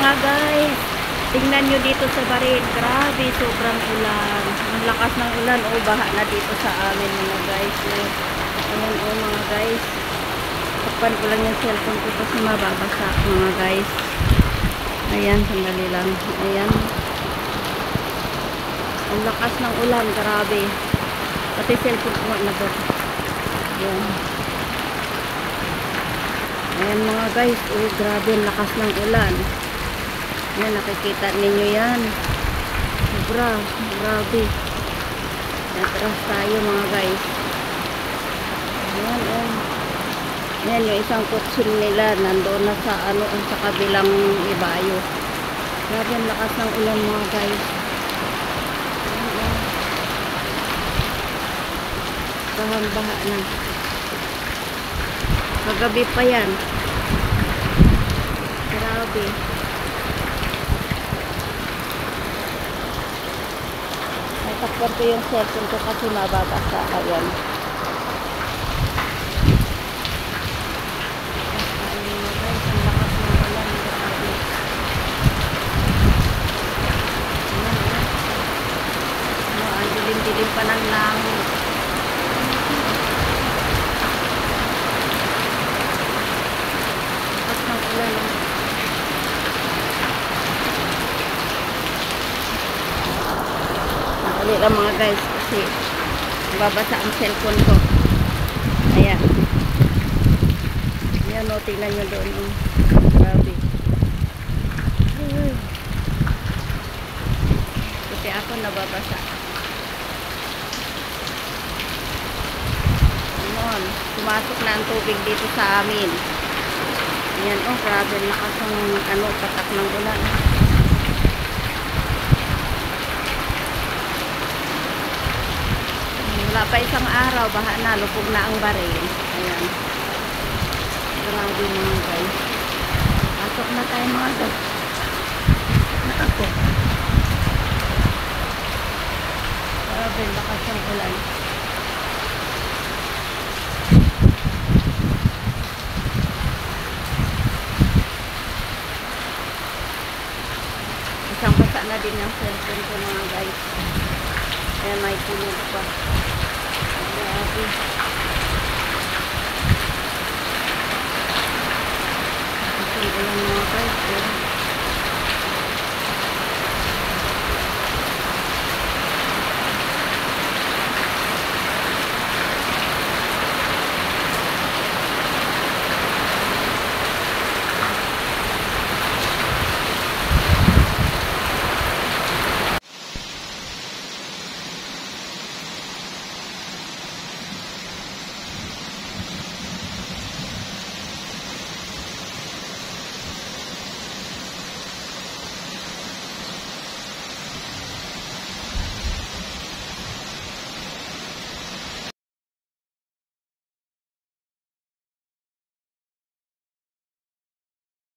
guys. Tingnan nyo dito sa Barin. Grabe, sobrang ulan. Ang lakas ng ulan. O, baha na dito sa amin mga guys. O, ayan o mga guys. Takpan ko lang yung cellphone ko kasi mababasa mga guys. Ayan, sandali lang. Ayan. Ang lakas ng ulan. Grabe. Pati cellphone ko na ba? Ayan. Ayan mga guys. Oh, grabe. Ang lakas ng ulan. Ayan, nakikita ninyo yan. Sobra. Grabe. Natras tayo mga guys. Ayan, ayan. Ayan, yung isang kutsin nila. Nandoon na sa, ano, sa kabilang ibayo. Grabe, ang lakas ng ulan mga guys. Ayan, ayan. Bahang-baha na. Kagabi pa yan. Grabe. Natakpan ko yung cellphone ko kasi mababasa. Ayan. Ayan, guys, ang lakas ng ulan. Grabe. Ayan, ayan. Ano, ang dilim-dilim pa ng langit. Lakas ng ulan. oh. Madali lang mga guys kasi babasa ang cellphone ko. Ayan. Ayan o, tingnan nyo doon. Oh. Grabe. Kasi ako nababasa. Ayan. Pumasok na ang tubig dito sa amin. Ayan oh, grabe lakas ang ano, patak ng ulan. Wala pa isang araw, baha na, lupog na ang baril. Ayan. Grabe mga guys. Pasok na tayo mga guys. Ako. Grabe, lakas ang ulan. Isang basa na din ang cellphone ko mga guys. Ayan, may tulog pa. Grabe. Eh.